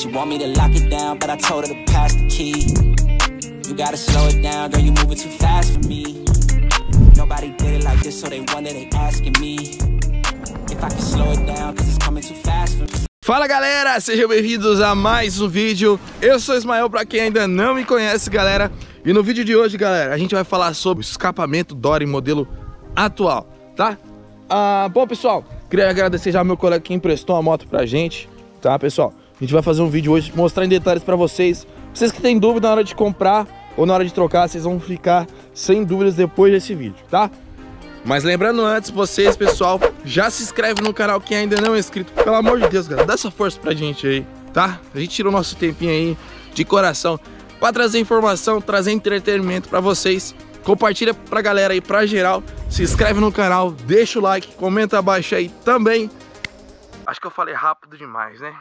She want me to lock it down, but I told her to pass the key. You gotta slow it down, girl, you moving too fast for me. Nobody did it like this, so they wonder, they asking me. If I can slow it down, cause it's coming too fast for me. Fala galera, sejam bem-vindos a mais um vídeo Eu sou Ismael, pra quem ainda não me conhece galera E no vídeo de hoje galera, a gente vai falar sobre o escapamento Dory modelo atual, tá? Ah, bom pessoal, queria agradecer já ao meu colega que emprestou a moto pra gente Tá pessoal, a gente vai fazer um vídeo hoje, mostrar em detalhes pra vocês Vocês que têm dúvida na hora de comprar ou na hora de trocar Vocês vão ficar sem dúvidas depois desse vídeo, tá? Mas lembrando antes, vocês, pessoal, já se inscreve no canal quem ainda não é inscrito. Pelo amor de Deus, galera, dá essa força pra gente aí, tá? A gente tirou nosso tempinho aí de coração pra trazer informação, trazer entretenimento pra vocês. Compartilha pra galera aí, pra geral. Se inscreve no canal, deixa o like, comenta abaixo aí também. Acho que eu falei rápido demais, né?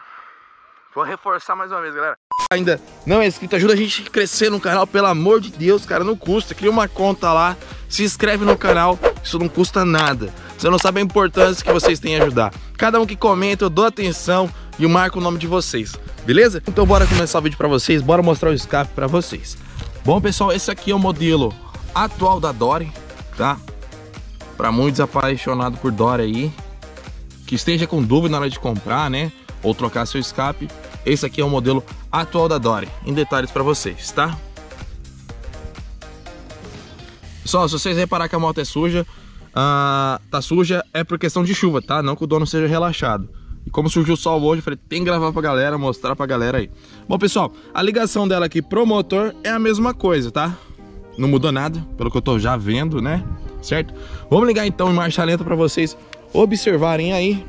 Vou reforçar mais uma vez, galera. Ainda não é inscrito, ajuda a gente a crescer no canal, pelo amor de Deus, cara, não custa. Cria uma conta lá, se inscreve no canal, isso não custa nada. Você não sabe a importância que vocês têm em ajudar. Cada um que comenta, eu dou atenção e marco o nome de vocês, beleza? Então bora começar o vídeo pra vocês, bora mostrar o escape pra vocês. Bom, pessoal, esse aqui é o modelo atual da Dory, tá? Pra muitos apaixonados por Dory aí, que esteja com dúvida na hora de comprar, né? Ou trocar seu escape, esse aqui é o modelo atual da Dory, em detalhes para vocês, tá? Só, se vocês reparar que a moto é suja, ah, tá suja é por questão de chuva, tá? Não que o dono seja relaxado. E como surgiu o sol hoje, eu falei, tem que gravar pra galera, mostrar pra galera aí. Bom, pessoal, a ligação dela aqui pro motor é a mesma coisa, tá? Não mudou nada, pelo que eu tô já vendo, né? Certo? Vamos ligar então em marcha lenta pra vocês observarem aí.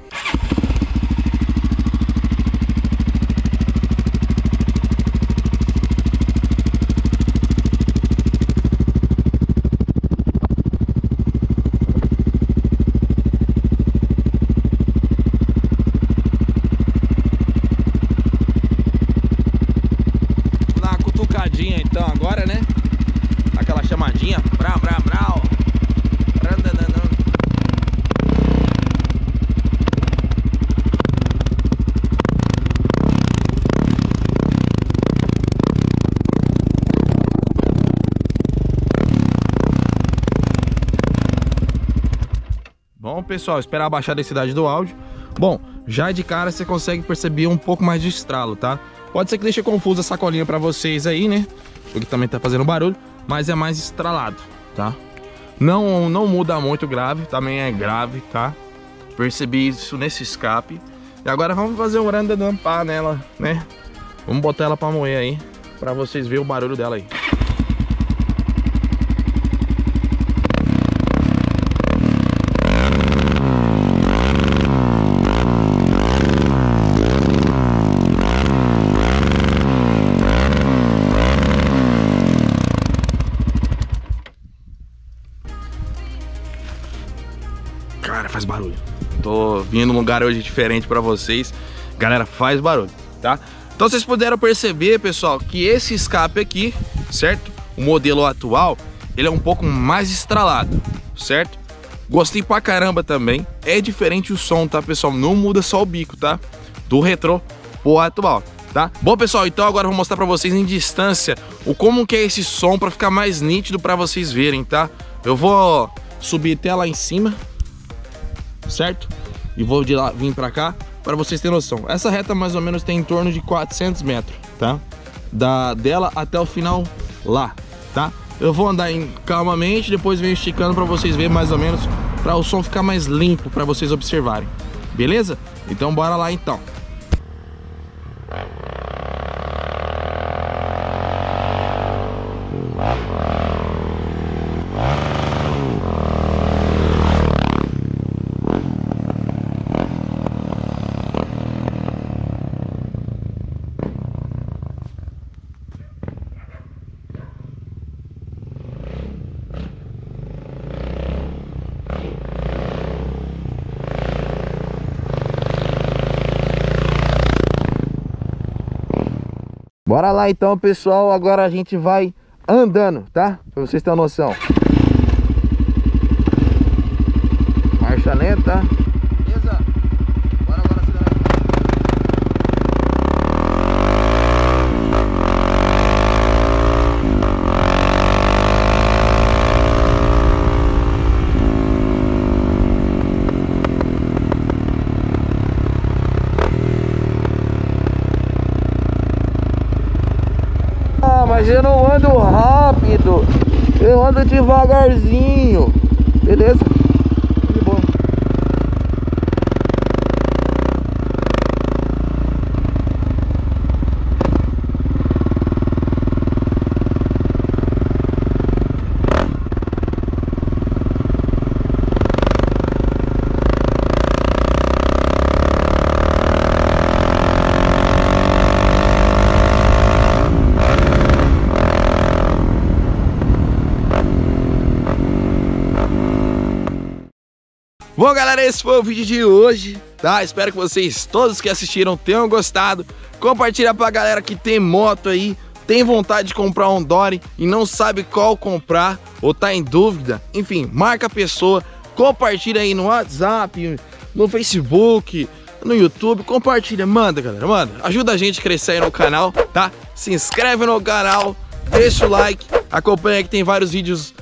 Bom, pessoal, esperar abaixar a densidade do áudio. Bom, já de cara você consegue perceber um pouco mais de estralo, tá? Pode ser que deixe confusa a sacolinha pra vocês aí, né? Porque também tá fazendo barulho, mas é mais estralado, tá? Não, não muda muito grave, também é grave, tá? Percebi isso nesse escape. E agora vamos fazer um grande dampar nela, né? Vamos botar ela pra moer aí, pra vocês verem o barulho dela aí. Cara, faz barulho. Tô vindo num lugar hoje diferente pra vocês. Galera, faz barulho, tá? Então vocês puderam perceber, pessoal, que esse escape aqui, certo? O modelo atual, ele é um pouco mais estralado, certo? Gostei pra caramba também. É diferente o som, tá, pessoal? Não muda só o bico, tá? Do retrô pro atual, tá? Bom, pessoal, então agora eu vou mostrar pra vocês em distância o como que é esse som pra ficar mais nítido pra vocês verem, tá? Eu vou subir até lá em cima, certo? E vou de lá vir pra cá para vocês terem noção. Essa reta mais ou menos tem em torno de 400 metros, tá? Da dela até o final lá, tá? Eu vou andar em, calmamente, depois venho esticando para vocês verem mais ou menos, para o som ficar mais limpo para vocês observarem. Beleza? Então bora lá então. Bora lá então, pessoal. Agora a gente vai andando, tá? Pra vocês terem noção. Marcha lenta. Mas eu não ando rápido. Eu ando devagarzinho. Beleza? Bom, galera, esse foi o vídeo de hoje, tá? Espero que vocês, todos que assistiram, tenham gostado. Compartilha pra galera que tem moto aí, tem vontade de comprar um Dory e não sabe qual comprar ou tá em dúvida. Enfim, marca a pessoa, compartilha aí no WhatsApp, no Facebook, no YouTube, compartilha, manda, galera, manda. Ajuda a gente a crescer aí no canal, tá? Se inscreve no canal, deixa o like, acompanha que tem vários vídeos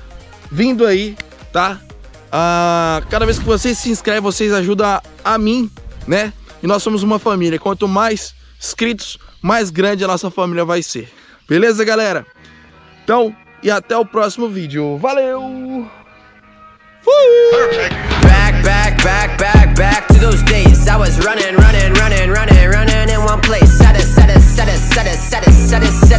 vindo aí, tá? Ah, cada vez que vocês se inscrevem, vocês ajudam a, a, mim, né? E nós somos uma família. Quanto mais inscritos, mais grande a nossa família vai ser. Beleza, galera? Então, e até o próximo vídeo. Valeu! Fui! Back, back, back, back, back to those days. I was running, running, running, running, running in one place. Set it, set it, set it, set it, set it, set it, set it.